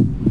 Rocket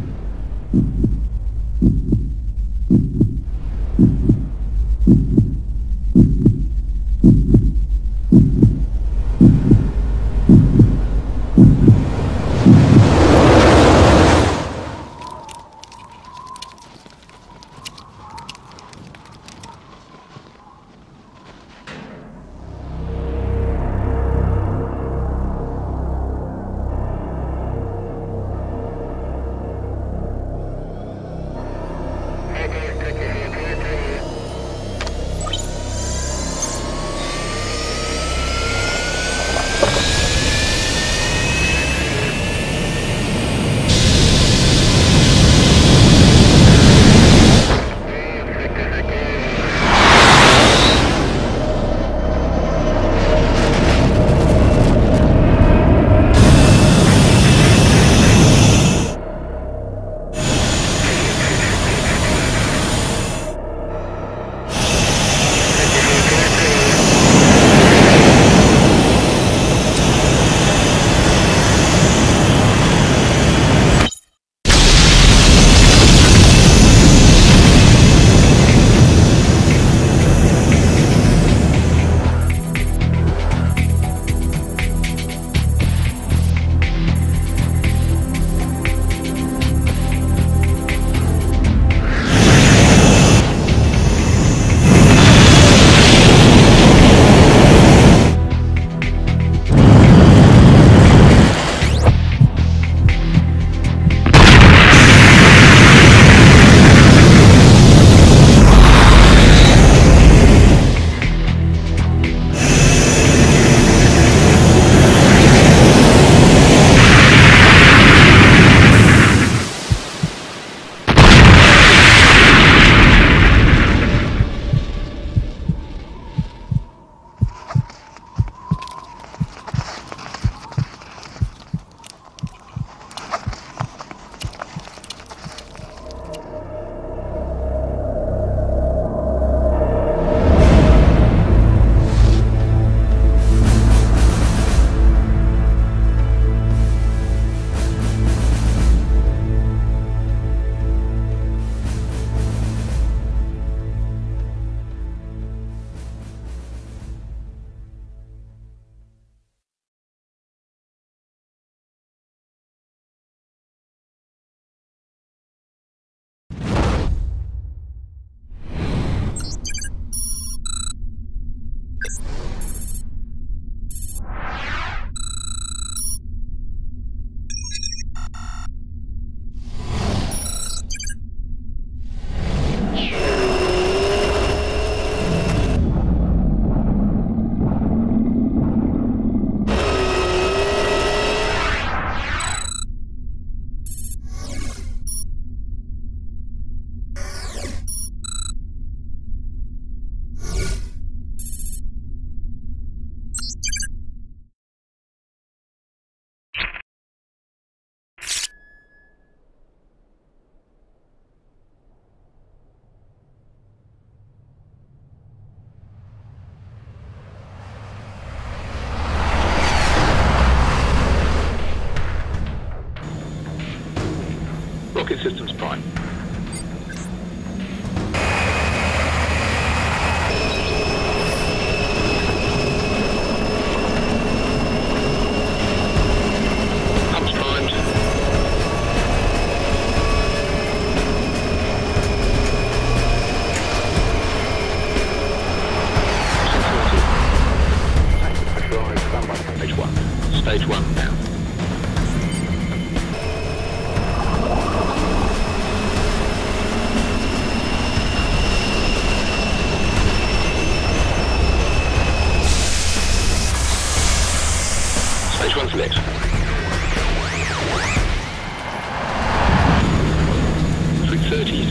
Systems Prime.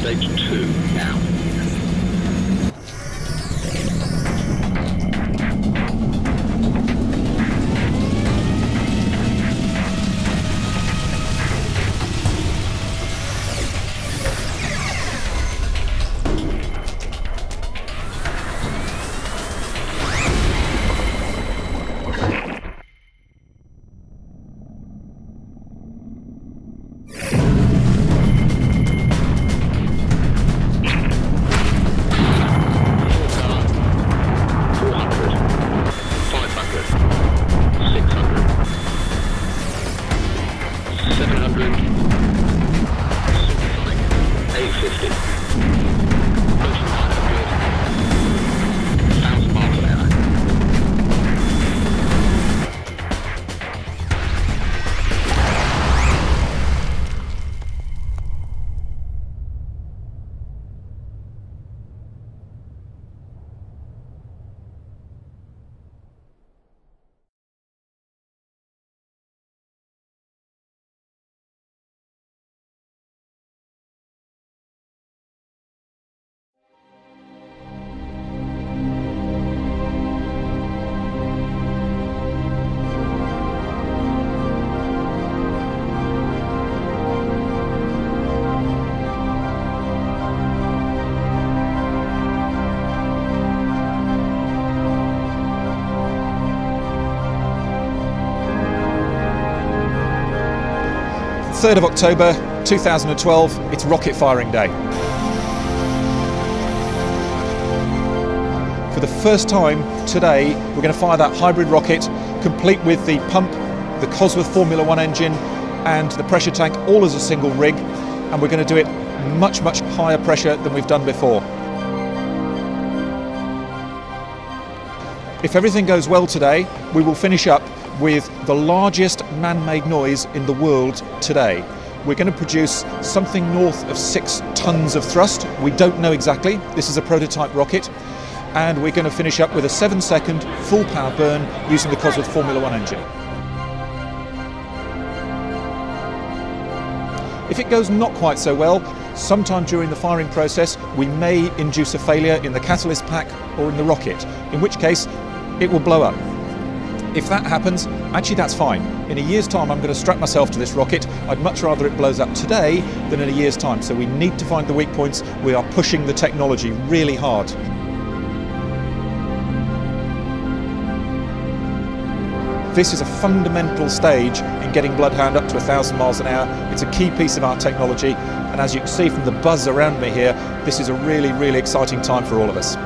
Stage two now. Thank you. 3rd of October 2012, it's rocket firing day. For the first time today, we're going to fire that hybrid rocket, complete with the pump, the Cosworth Formula One engine, and the pressure tank all as a single rig, and we're going to do it much, much higher pressure than we've done before. If everything goes well today, we will finish up with the largest man-made noise in the world today. We're going to produce something north of six tons of thrust. We don't know exactly. This is a prototype rocket. And we're going to finish up with a seven second full power burn using the Cosworth Formula One engine. If it goes not quite so well, sometime during the firing process, we may induce a failure in the catalyst pack or in the rocket, in which case it will blow up. If that happens, actually that's fine. In a year's time, I'm going to strap myself to this rocket. I'd much rather it blows up today than in a year's time. So we need to find the weak points. We are pushing the technology really hard. This is a fundamental stage in getting Bloodhound up to 1,000 miles an hour. It's a key piece of our technology, and as you can see from the buzz around me here, this is a really, really exciting time for all of us.